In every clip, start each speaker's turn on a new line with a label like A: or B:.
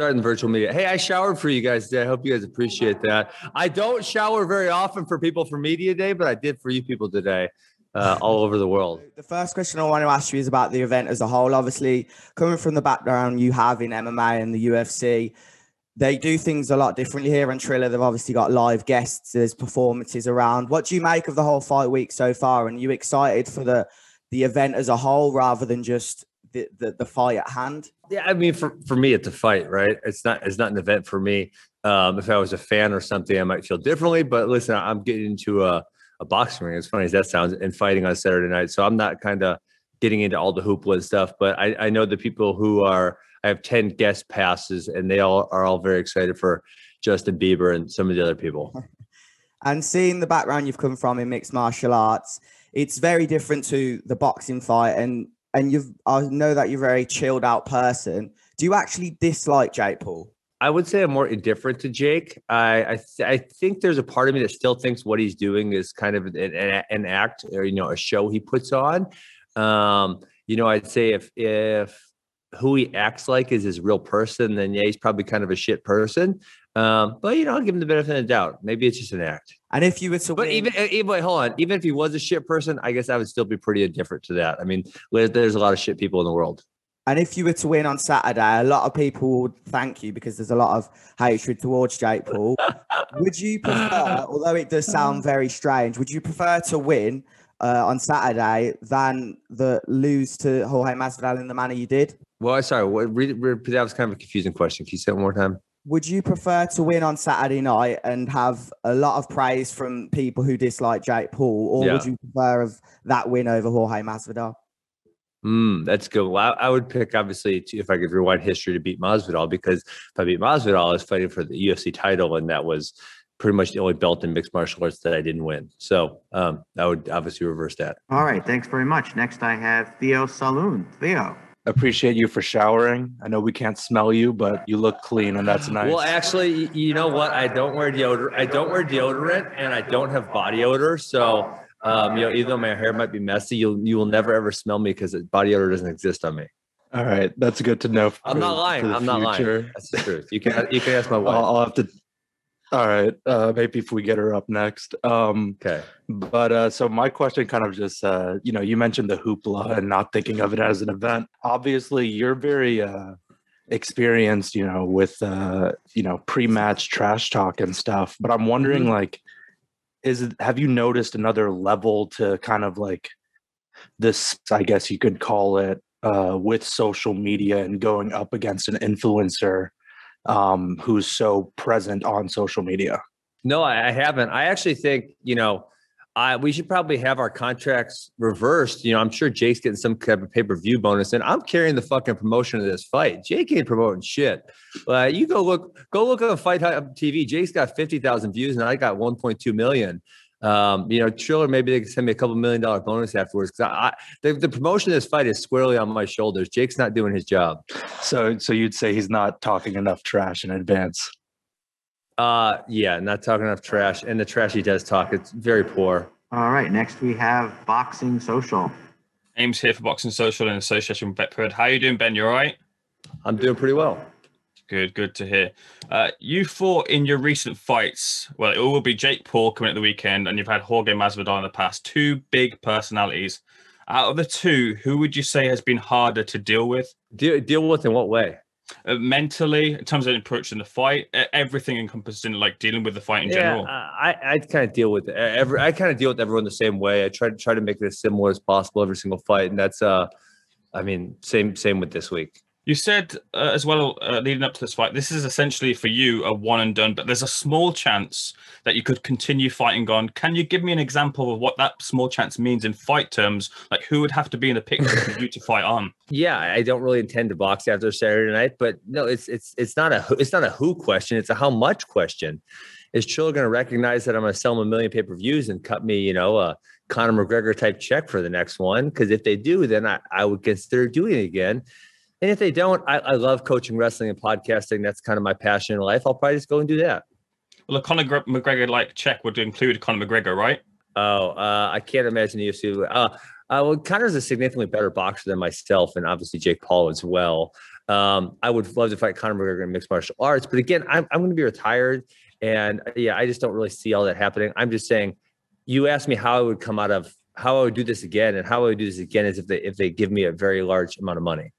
A: starting virtual media. Hey, I showered for you guys today. I hope you guys appreciate that. I don't shower very often for people for media day, but I did for you people today. Uh, all over the world.
B: The first question I want to ask you is about the event as a whole. Obviously, coming from the background you have in MMA and the UFC, they do things a lot differently here. in Triller, they've obviously got live guests, there's performances around. What do you make of the whole fight week so far? And you excited for the the event as a whole rather than just the, the, the fight at hand?
A: Yeah, I mean, for, for me, it's a fight, right? It's not it's not an event for me. Um, if I was a fan or something, I might feel differently. But listen, I'm getting into a, a boxing ring. As funny as that sounds, and fighting on Saturday night, so I'm not kind of getting into all the hoopla and stuff. But I, I know the people who are. I have ten guest passes, and they all are all very excited for Justin Bieber and some of the other people.
B: and seeing the background you've come from in mixed martial arts, it's very different to the boxing fight and and you've I know that you're a very chilled out person. Do you actually dislike Jake Paul?
A: I would say I'm more indifferent to Jake. I I, th- I think there's a part of me that still thinks what he's doing is kind of an, an act or you know a show he puts on. Um, you know, I'd say if if who he acts like is his real person, then yeah, he's probably kind of a shit person. Um, but you know, I'll give him the benefit of the doubt. Maybe it's just an act.
B: And if you were to,
A: but win- even even hold on, even if he was a shit person, I guess I would still be pretty indifferent to that. I mean, there's a lot of shit people in the world.
B: And if you were to win on Saturday, a lot of people would thank you because there's a lot of hatred towards Jake Paul. would you prefer, although it does sound very strange, would you prefer to win uh, on Saturday than the lose to Jorge Masvidal in the manner you did?
A: Well, I sorry, what, read, read, that was kind of a confusing question. Can you say it one more time?
B: Would you prefer to win on Saturday night and have a lot of praise from people who dislike Jake Paul, or yeah. would you prefer of that win over Jorge Masvidal?
A: Mm, that's good. Well, I, I, would pick obviously if I could rewind history to beat Masvidal because if I beat Masvidal, I was fighting for the UFC title, and that was pretty much the only belt in mixed martial arts that I didn't win. So um, I would obviously reverse that.
C: All right, thanks very much. Next, I have Theo Saloon. Theo
D: appreciate you for showering. I know we can't smell you, but you look clean, and that's nice.
A: Well, actually, you know what? I don't wear deodorant. I don't wear deodorant, and I don't have body odor. So, um, you know, even though my hair might be messy, you'll you will never ever smell me because body odor doesn't exist on me.
D: All right, that's good to know.
A: I'm not lying. I'm not lying. That's the truth. You can you can ask my wife.
D: I'll, I'll have to all right. Uh, maybe if we get her up next. Um,
A: okay.
D: But uh, so my question kind of just, uh, you know, you mentioned the hoopla and not thinking of it as an event. Obviously, you're very uh, experienced, you know, with, uh, you know, pre-match trash talk and stuff. But I'm wondering, mm-hmm. like, is it, have you noticed another level to kind of like this? I guess you could call it uh, with social media and going up against an influencer um, who's so present on social media?
A: No, I haven't. I actually think, you know, I, we should probably have our contracts reversed. You know, I'm sure Jake's getting some kind of pay per view bonus, and I'm carrying the fucking promotion of this fight. Jake ain't promoting shit. Uh, you go look, go look at FITE TV. Jake's got fifty thousand views, and I got 1.2 million. Um, you know, Triller, maybe they can send me a couple million dollar bonus afterwards because I, I the, the, promotion of this fight is squarely on my shoulders. Jake's not doing his job.
D: So, so you'd say he's not talking enough trash in advance.
A: Uh, yeah, not talking enough trash, and the trash he does talk, it's very poor.
C: All right, next we have Boxing Social.
E: Ames here for Boxing Social in association with Betfred. How you doing, Ben? You're all right?
A: I'm doing pretty well.
E: Good, good to hear. Uh, you fought in your recent fights. Well, it will be Jake Paul coming at the weekend, and you've had Jorge Masvidal in the past. Two big personalities. Out of the two, who would you say has been harder to deal with?
A: Deal, deal with in what way?
E: Uh, mentally, in terms of approaching the fight, everything encompassed in like dealing with the fight in
A: yeah,
E: general.
A: I I kind of deal with every. I kind of deal with everyone the same way. I try to try to make it as similar as possible every single fight, and that's uh, I mean, same same with this week.
E: You said uh, as well, uh, leading up to this fight, this is essentially for you a one and done, but there's a small chance that you could continue fighting on. Can you give me an example of what that small chance means in fight terms? Like who would have to be in the picture for you to fight on?
A: Yeah, I don't really intend to box after Saturday night, but no, it's it's it's not a it's not a who question, it's a how much question. Is Triller going to recognize that I'm going to sell them a million pay per views and cut me, you know, a Conor McGregor type check for the next one? Because if they do, then I, I would consider doing it again and if they don't, I, I love coaching wrestling and podcasting. That's kind of my passion in life. I'll probably just go and do that.
E: Well, a Conor McGregor like check would include Conor McGregor, right?
A: Oh, uh, I can't imagine the UFC. Uh, uh, well, Conor's a significantly better boxer than myself, and obviously Jake Paul as well. Um, I would love to fight Conor McGregor in mixed martial arts, but again, I'm I'm going to be retired, and yeah, I just don't really see all that happening. I'm just saying, you asked me how I would come out of how I would do this again, and how I would do this again is if they if they give me a very large amount of money.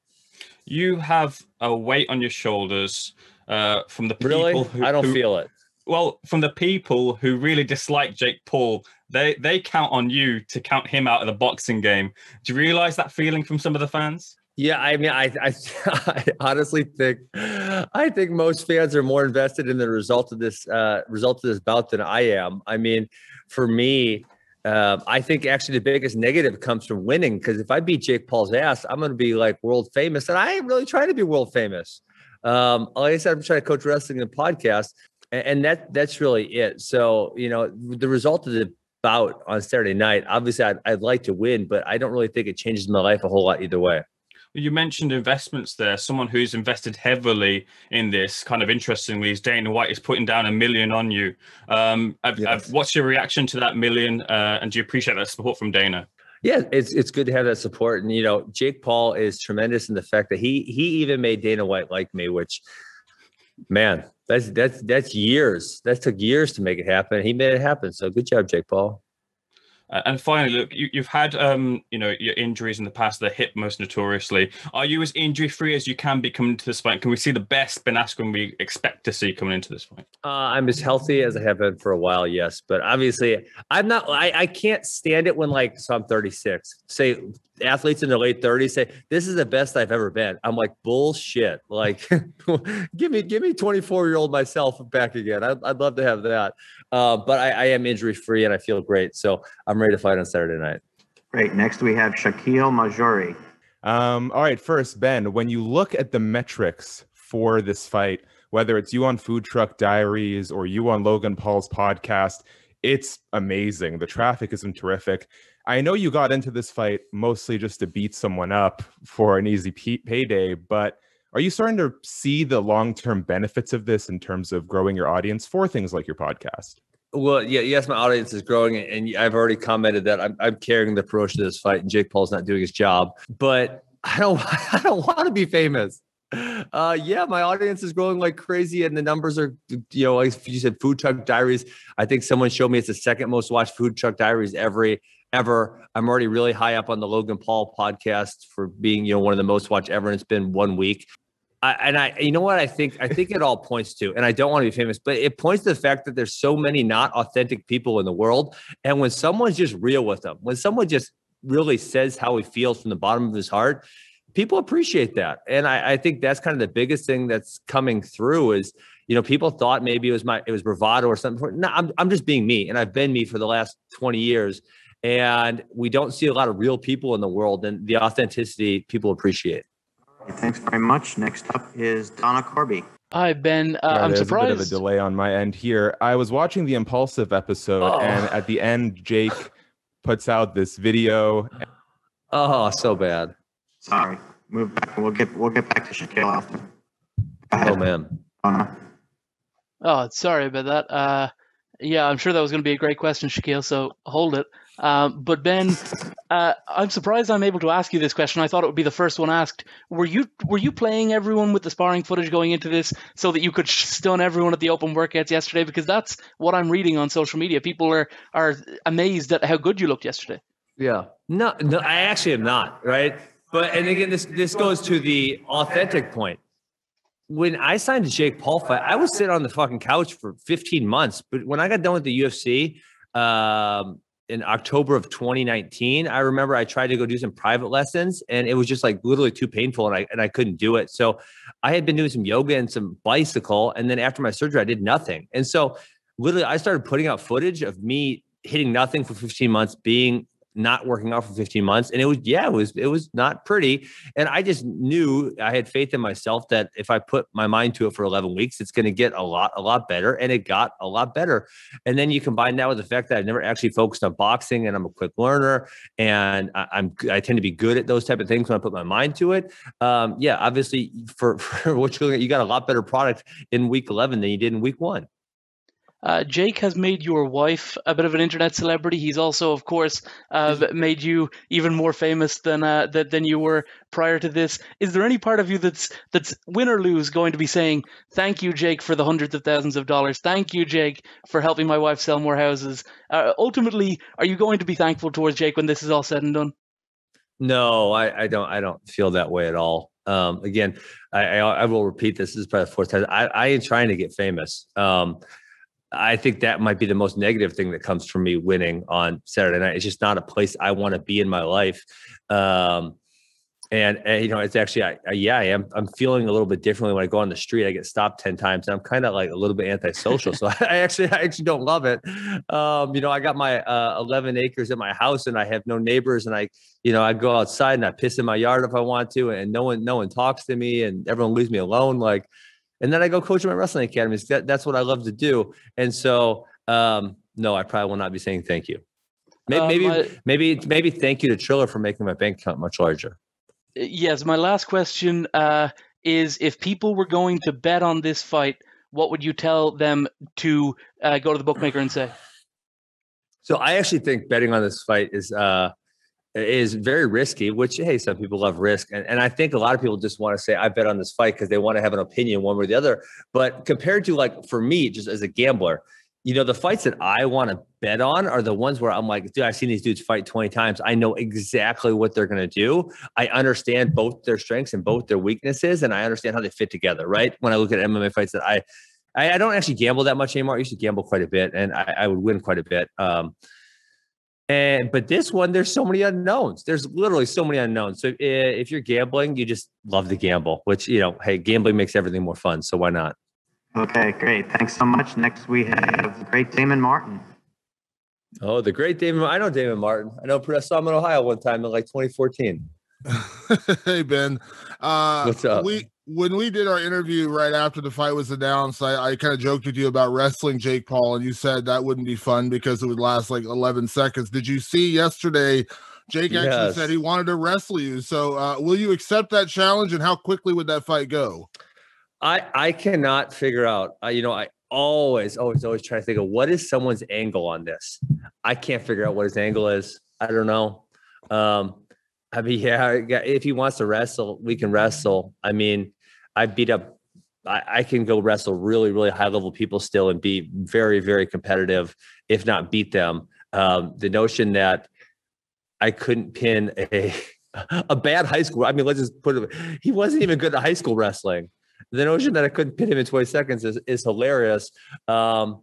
E: You have a weight on your shoulders uh, from the people.
A: Really,
E: who,
A: I don't
E: who-
A: feel it.
E: well from the people who really dislike Jake Paul. They they count on you to count him out of the boxing game. Do you realize that feeling from some of the fans?
A: Yeah, I mean, I, I, I honestly think, I think most fans are more invested in the result of this uh, result of this bout than I am. I mean, for me, uh, I think actually the biggest negative comes from winning because if I beat Jake Paul's ass, I'm going to be like world famous, and I ain't really trying to be world famous. Um, like I said, I'm trying to coach wrestling and podcast, and, and that that's really it. So you know, the result of the bout on Saturday night, obviously, I'd, I'd like to win, but I don't really think it changes my life a whole lot either way.
E: You mentioned investments there. Someone who's invested heavily in this, kind of interestingly, is Dana White is putting down a million on you. Um, I've,
A: Yes.
E: I've, what's your reaction to that million? Uh, and do you appreciate that support from Dana?
A: Yeah, it's it's good to have that support, and you know, Jake Paul is tremendous in the fact that he he even made Dana White like me, which, man, that's that's that's years. That took years to make it happen. He made it happen. So good job, Jake Paul.
E: Uh, and finally, look, you, you've had, um, you know, your injuries in the past, the hip most notoriously. Are you as injury free as you can be coming this fight? Can we see the best Ben Askren we expect to see coming into this fight?
A: Uh, I'm as healthy as I have been for a while, yes, but obviously, I'm not. I, I can't stand it when like so I'm 36. Say athletes in their late 30s say this is the best I've ever been. I'm like bullshit. Like, give me give me 24 year old myself back again. I'd, I'd love to have that. Uh, but I, I am injury free and I feel great. So I'm ready to fight on Saturday night.
C: Great. Next we have Shaquille Majori.
F: Um, all right, first, Ben, when you look at the metrics for this fight, whether it's you on Food Truck Diaries or you on Logan Paul's podcast, it's amazing. The traffic has been terrific. I know you got into this fight mostly just to beat someone up for an easy p- payday, but are you starting to see the long term benefits of this in terms of growing your audience for things like your podcast?
A: Well, yeah, yes, my audience is growing, and I've already commented that I'm, I'm carrying the promotion of this fight, and Jake Paul's not doing his job. But I don't, I don't want to be famous. Uh, yeah, my audience is growing like crazy, and the numbers are, you know, like you said, Food Truck Diaries. I think someone showed me it's the second most watched Food Truck Diaries every ever. I'm already really high up on the Logan Paul podcast for being, you know, one of the most watched ever, and it's been one week. I, and I, you know what I think? I think it all points to, and I don't want to be famous, but it points to the fact that there's so many not authentic people in the world. And when someone's just real with them, when someone just really says how he feels from the bottom of his heart, people appreciate that. And I, I think that's kind of the biggest thing that's coming through is, you know, people thought maybe it was my, it was bravado or something. No, I'm, I'm just being me. And I've been me for the last 20 years. And we don't see a lot of real people in the world and the authenticity people appreciate.
C: Thanks very much. Next up is Donna Corby.
G: Hi, Ben. Uh,
F: Yeah,
G: I'm
F: there's a bit of a delay on my end here. I was watching the Impulsive episode,
A: Oh.
F: and at the end, Jake puts out this video.
A: And- Oh, so bad.
C: Sorry. Move back. We'll get we'll get back to Shaquille after.
A: Oh man.
C: Donna.
G: Oh, sorry about that. Uh, yeah, I'm sure that was going to be a great question, Shaquille. So hold it. Um, but Ben, uh, I'm surprised I'm able to ask you this question. I thought it would be the first one asked. Were you were you playing everyone with the sparring footage going into this so that you could stun everyone at the open workouts yesterday? Because that's what I'm reading on social media. People are are amazed at how good you looked yesterday.
A: Yeah. No, no, I actually am not, right? But and again, this this goes to the authentic point. When I signed the Jake Paul fight, I was sitting on the fucking couch for 15 months. But when I got done with the UFC um, in October of 2019, I remember I tried to go do some private lessons, and it was just like literally too painful, and I and I couldn't do it. So I had been doing some yoga and some bicycle, and then after my surgery, I did nothing. And so literally, I started putting out footage of me hitting nothing for 15 months, being not working out for 15 months and it was yeah it was it was not pretty and i just knew i had faith in myself that if i put my mind to it for 11 weeks it's going to get a lot a lot better and it got a lot better and then you combine that with the fact that i've never actually focused on boxing and i'm a quick learner and I, i'm i tend to be good at those type of things when i put my mind to it um yeah obviously for, for what you're looking at you got a lot better product in week 11 than you did in week one
G: Uh, Jake has made your wife a bit of an internet celebrity. He's also, of course, uh, made you even more famous than uh, that than you were prior to this. Is there any part of you that's that's win or lose going to be saying thank you, Jake, for the hundreds of thousands of dollars? Thank you, Jake, for helping my wife sell more houses. Uh, ultimately, are you going to be thankful towards Jake when this is all said and done?
A: No, I, I don't. I don't feel that way at all. Um, again, I, I, I will repeat this. This is probably the fourth time. I, I ain't trying to get famous. Um, I think that might be the most negative thing that comes from me winning on Saturday night. It's just not a place I want to be in my life. Um, and, and, you know, it's actually, I, I, yeah, I am. I'm feeling a little bit differently when I go on the street. I get stopped ten times, and I'm kind of like a little bit antisocial. so I actually, I actually don't love it. Um, you know, I got my uh, 11 acres at my house, and I have no neighbors, and I, you know, I go outside and I piss in my yard if I want to, and no one, no one talks to me, and everyone leaves me alone. Like, and then I go coach at my wrestling academies. That, that's what I love to do. And so, um, no, I probably will not be saying thank you. Maybe,
G: Uh,
A: maybe,
G: my-
A: maybe, maybe thank you to Triller for making my bank account much larger.
G: Yes, my last question uh, is if people were going to bet on this fight, what would you tell them to uh, go to the bookmaker and say?
A: So I actually think betting on this fight is uh is very risky, which hey, some people love risk. And, and I think a lot of people just want to say, I bet on this fight because they want to have an opinion one way or the other. But compared to like for me, just as a gambler, you know, the fights that I want to bet on are the ones where I'm like, dude, I've seen these dudes fight 20 times. I know exactly what they're going to do. I understand both their strengths and both their weaknesses, and I understand how they fit together, right? When I look at MMA fights that I I, I don't actually gamble that much anymore. I used to gamble quite a bit, and I, I would win quite a bit. Um, and but this one, there's so many unknowns. There's literally so many unknowns. So i- if you're gambling, you just love to gamble. Which you know, hey, gambling makes everything more fun. So why not?
C: Okay, great. Thanks so much. Next, we have the great Damon Martin.
A: Oh, the great Damon. I know Damon Martin. I know I saw him in Ohio one time in like 2014.
H: hey Ben, uh,
A: What's up?
H: We when we did our interview right after the fight was announced, I, I kind of joked with you about wrestling Jake Paul, and you said that wouldn't be fun because it would last like 11 seconds. Did you see yesterday? Jake actually
A: Yes.
H: said he wanted to wrestle you. So, uh, will you accept that challenge, and how quickly would that fight go?
A: I I cannot figure out. I, you know, I always, always, always try to think of what is someone's angle on this. I can't figure out what his angle is. I don't know. Um, I mean, yeah, if he wants to wrestle, we can wrestle. I mean, I beat up. I, I can go wrestle really, really high level people still and be very, very competitive, if not beat them. Um, the notion that I couldn't pin a a bad high school. I mean, let's just put it. He wasn't even good at high school wrestling the notion that I couldn't pin him in 20 seconds is, is hilarious. Um,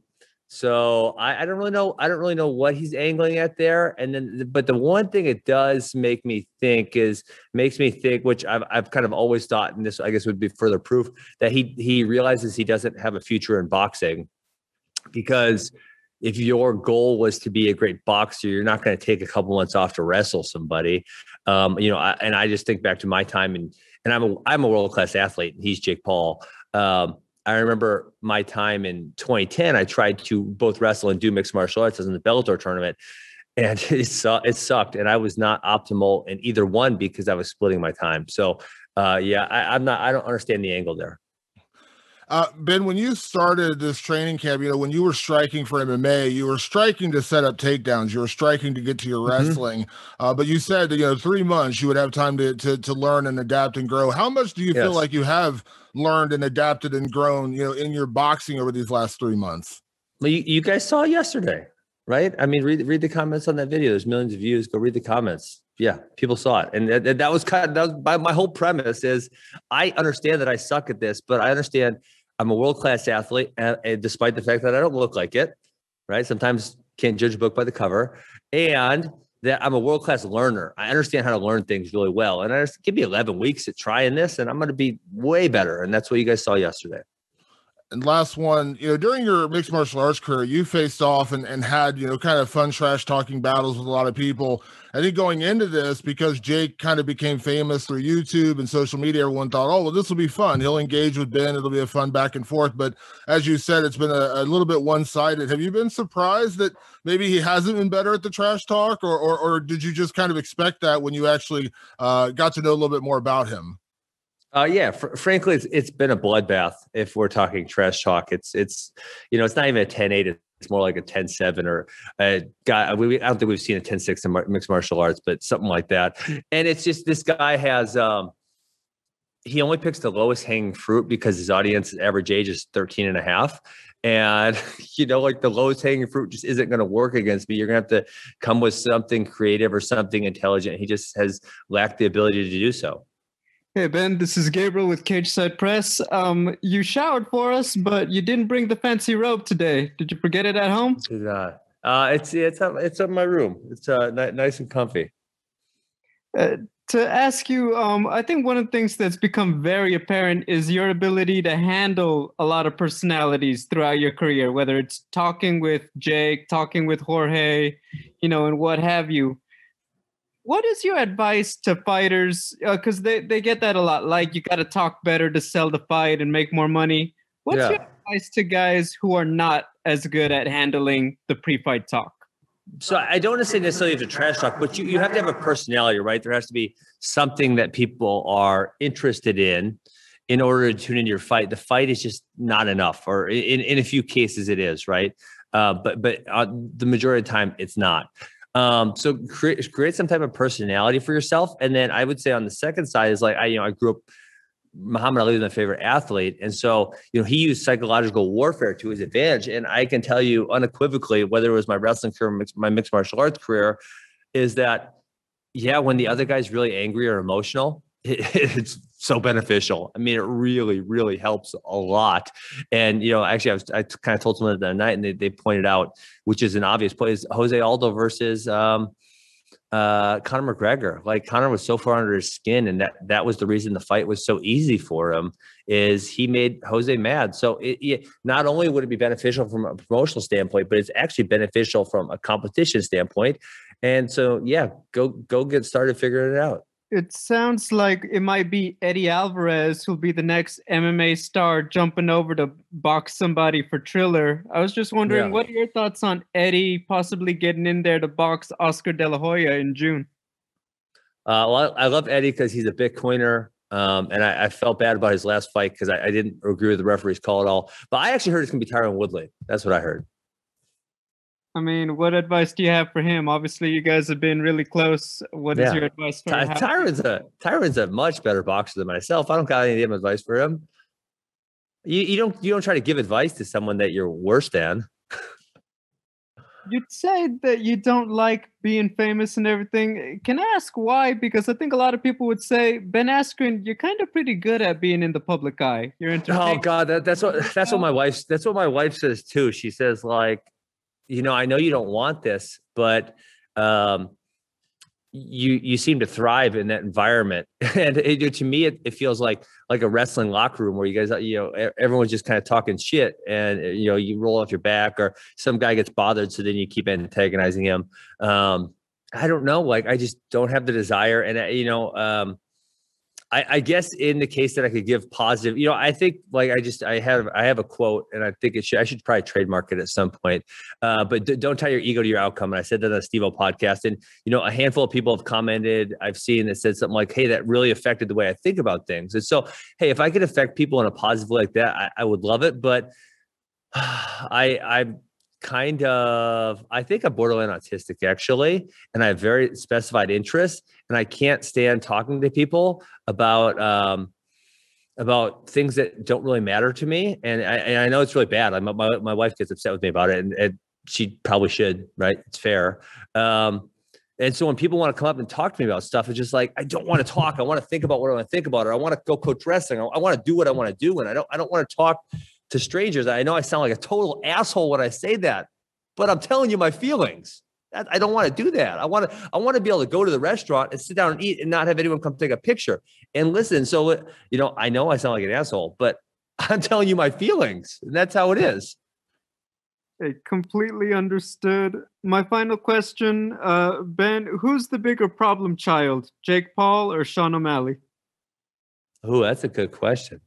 A: so I, I don't really know. I don't really know what he's angling at there. And then, but the one thing it does make me think is makes me think, which I've, I've kind of always thought, and this I guess would be further proof that he he realizes he doesn't have a future in boxing because if your goal was to be a great boxer, you're not going to take a couple months off to wrestle somebody. Um, you know, I, and I just think back to my time and and I'm a I'm a world class athlete, and he's Jake Paul. Um, I remember my time in 2010. I tried to both wrestle and do mixed martial arts as in the Bellator tournament, and it su- it sucked, and I was not optimal in either one because I was splitting my time. So, uh, yeah, I, I'm not. I don't understand the angle there.
H: Uh, ben, when you started this training camp, you know, when you were striking for MMA, you were striking to set up takedowns. You were striking to get to your
A: Mhm.
H: wrestling. Uh, but you said, that, you know, three months you would have time to to, to learn and adapt and grow. How much do you feel like you have learned and adapted and grown, you know, in your boxing over these last three months?
A: Well, you, you guys saw yesterday, right? I mean, read read the comments on that video. There's millions of views. Go read the comments. Yeah, people saw it, and that, that was kind of that was my, my whole premise is I understand that I suck at this, but I understand I'm a world class athlete, and, and despite the fact that I don't look like it, right? Sometimes can't judge a book by the cover, and that I'm a world class learner. I understand how to learn things really well, and I just give me 11 weeks at trying this, and I'm going to be way better. And that's what you guys saw yesterday.
H: And last one, you know, during your mixed martial arts career, you faced off and, and had, you know, kind of fun trash talking battles with a lot of people. I think going into this, because Jake kind of became famous through YouTube and social media, everyone thought, oh, well, this will be fun. He'll engage with Ben. It'll be a fun back and forth. But as you said, it's been a, a little bit one sided. Have you been surprised that maybe he hasn't been better at the trash talk, or, or, or did you just kind of expect that when you actually uh, got to know a little bit more about him?
A: Uh, yeah, fr- frankly, it's, it's been a bloodbath. If we're talking trash talk, it's it's you know it's not even a 10-8, It's more like a 10-7 or a guy. We, I don't think we've seen a 10-6 in mar- mixed martial arts, but something like that. And it's just this guy has um, he only picks the lowest hanging fruit because his audience average age is 13 and a half. And you know, like the lowest hanging fruit just isn't going to work against me. You're going to have to come with something creative or something intelligent. He just has lacked the ability to do so.
I: Hey Ben, this is Gabriel with Cageside Press. Um, you showered for us, but you didn't bring the fancy robe today. Did you forget it at home?
A: Uh, uh, it's it's up, it's up in my room. It's uh, ni- nice and comfy.
I: Uh, to ask you, um, I think one of the things that's become very apparent is your ability to handle a lot of personalities throughout your career, whether it's talking with Jake, talking with Jorge, you know, and what have you. What is your advice to fighters? Because they, they get that a lot. Like, you got to talk better to sell the fight and make more money. What's
A: Yeah.
I: your advice to guys who are not as good at handling the pre fight talk?
A: So I don't want to say necessarily have to trash talk, but you, you have to have a personality, right? There has to be something that people are interested in in order to tune into your fight. The fight is just not enough, or in, in a few cases it is, right? Uh, but but uh, the majority of the time it's not. Um, so create create some type of personality for yourself, and then I would say on the second side is like I you know I grew up Muhammad Ali was my favorite athlete. And so, you know, he used psychological warfare to his advantage. And I can tell you unequivocally, whether it was my wrestling career, my mixed martial arts career, is that, yeah, when the other guy's really angry or emotional, it, it's so beneficial. I mean, it really, really helps a lot. And, you know, actually, I was, I kind of told someone that night and they, they pointed out, which is an obvious play, is Jose Aldo versus, um, uh Conor McGregor. Like Conor was so far under his skin, and that that was the reason the fight was so easy for him. Is he made Jose mad? So it, it not only would it be beneficial from a promotional standpoint, but it's actually beneficial from a competition standpoint. And so yeah, go go get started figuring it out.
I: It sounds like it might be Eddie Alvarez who'll be the next MMA star jumping over to box somebody for Triller. I was just wondering,
A: Yeah.
I: what are your thoughts on Eddie possibly getting in there to box Oscar De La Hoya in June?
A: Uh, well, I, love Eddie because he's a Bitcoiner. Um, and I, I felt bad about his last fight because I, I didn't agree with the referee's call at all. But I actually heard it's gonna be Tyron Woodley. That's what I heard.
I: I mean, what advice do you have for him? Obviously, you guys have been really close. What is
A: Yeah.
I: your advice for
A: Ty-
I: how-
A: Tyron's a Tyron's a much better boxer than myself. I don't got any damn advice for him. You, you don't you don't try to give advice to someone that you're worse than.
I: You'd say that you don't like being famous and everything. Can I ask why? Because I think a lot of people would say, Ben Askren, you're kind of pretty good at being in the public eye. You're
A: Oh. God, that, that's what that's what my wife that's what my wife says too. She says like, you know, I know you don't want this, but um, you you seem to thrive in that environment, and it, to me, it, it feels like like a wrestling locker room where you guys, you know, everyone's just kind of talking shit, and uh, you know, you roll off your back, or some guy gets bothered, so then you keep antagonizing him. Um, I don't know, like I just don't have the desire, and I, you know, um, I, I guess in the case that I could give positive, you know, I think like I just I have I have a quote, and I think it should I should probably trademark it at some point. Uh, but d- don't tie your ego to your outcome. And I said that on the Steve O podcast, and you know, a handful of people have commented. I've seen that said something like, "Hey, that really affected the way I think about things." And so, hey, if I could affect people in a positive way like that, I, I would love it. But I I'm kind of I think I'm borderline autistic actually, and I have very specified interests, and I can't stand talking to people about um about things that don't really matter to me. And I, and I know it's really bad. I'm, my my wife gets upset with me about it, and, and she probably should, right? It's fair. Um, and so when people want to come up and talk to me about stuff, it's just like I don't want to talk. I want to think about what I want to think about, or I want to go coach wrestling. I, I want to do what I want to do, and I don't. I don't want to talk to strangers. I know I sound like a total asshole when I say that, but I'm telling you my feelings. That, I don't want to do that. I want to. I want to be able to go to the restaurant and sit down and eat, and not have anyone come take a picture and listen. So uh, you know, I know I sound like an asshole, but I'm telling you my feelings, and that's how it is.
I: Hey, completely understood. My final question, uh, Ben, who's the bigger problem child, Jake Paul or Sean O'Malley?
A: Oh, that's a good question.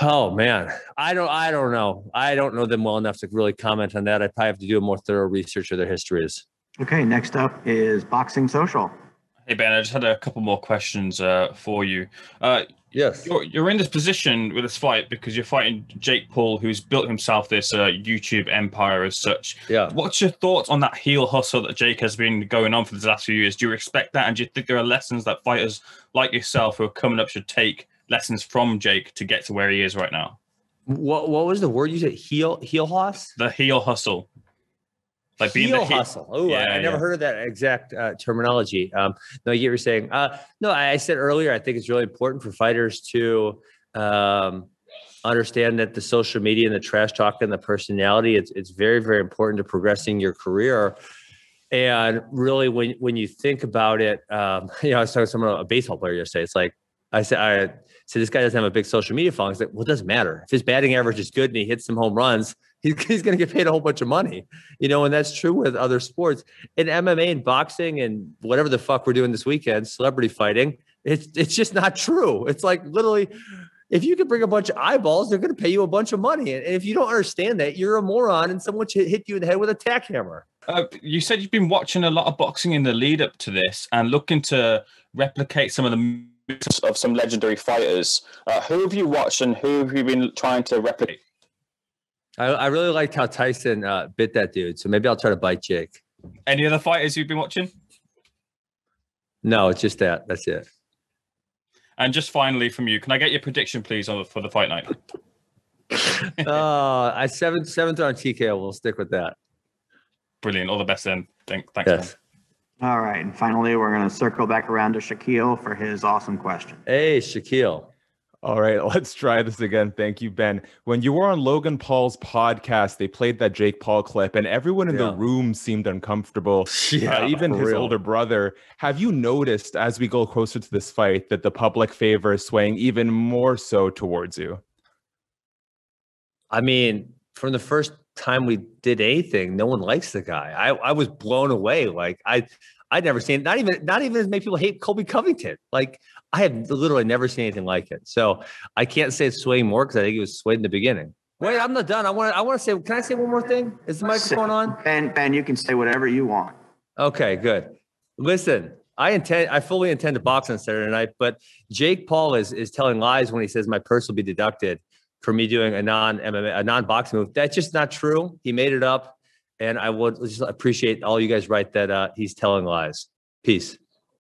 A: Oh man, I don't. I don't know. I don't know them well enough to really comment on that. I probably have to do a more thorough research of their histories.
C: Okay, next up is Boxing Social.
E: Hey Ben, I just had a couple more questions uh, for you. Uh,
A: Yes.
E: you're, you're in this position with this fight because you're fighting Jake Paul, who's built himself this uh, YouTube empire as such.
A: Yeah.
E: What's your thoughts on that heel hustle that Jake has been going on for the last few years? Do you expect that, and do you think there are lessons that fighters like yourself who are coming up should take lessons from Jake to get to where he is right now?
A: What what was the word you said? Heel heel hoss?
E: The heel hustle, like being
A: heel
E: the heel.
A: hustle. Oh,
E: Yeah,
A: I, I never heard of that exact uh, terminology. Um, no, you were saying. Uh, no, I, I said earlier. I think it's really important for fighters to um, understand that the social media and the trash talk and the personality. It's it's very very important to progressing your career. And really, when when you think about it, um, you know, I was talking to someone, a baseball player yesterday. It's like I said, I said this guy doesn't have a big social media following. It's like, well, it doesn't matter if his batting average is good and he hits some home runs. He's, he's going to get paid a whole bunch of money, you know, and that's true with other sports. In MMA and boxing and whatever the fuck we're doing this weekend, celebrity fighting, it's it's just not true. It's like literally, if you can bring a bunch of eyeballs, they're going to pay you a bunch of money. And if you don't understand that, you're a moron, and someone should hit you in the head with a tack hammer.
E: Uh, you said you've been watching a lot of boxing in the lead up to this and looking to replicate some of the of some legendary fighters. Uh, who have you watched and who have you been trying to replicate?
A: I, I really liked how Tyson uh, bit that dude, so maybe I'll try to bite Jake.
E: Any other fighters you've been watching?
A: No, it's just that. That's it.
E: And just finally from you, can I get your prediction, please, on for the fight night?
A: uh, I seventh seventh round TKO. We'll stick with that.
E: Brilliant. All the best then. Thank, thanks.
A: Yes.
C: All right, and finally, we're gonna circle back around to Shaquille for his awesome question.
A: Hey, Shaquille.
F: All right, let's try this again. Thank you, Ben. When you were on Logan Paul's podcast, they played that Jake Paul clip, and everyone in the room seemed uncomfortable.
A: Yeah,
F: uh, even his
A: real.
F: older brother. Have you noticed as we go closer to this fight that the public favor is swaying even more so towards you?
A: I mean, from the first time we did anything, no one likes the guy. I, I was blown away. Like I I'd never seen not even not even as many people hate Colby Covington. Like I have literally never seen anything like it. So I can't say it's swaying more because I think it was swayed in the beginning. Wait, I'm not done. I want to I want to say, can I say one more thing? Is the microphone on?
C: Ben, Ben, you can say whatever you want.
A: Okay, good. Listen, I intend I fully intend to box on Saturday night, but Jake Paul is is telling lies when he says my purse will be deducted for me doing a non MMA a non boxing move. That's just not true. He made it up, and I would just appreciate all you guys write that uh, he's telling lies. Peace.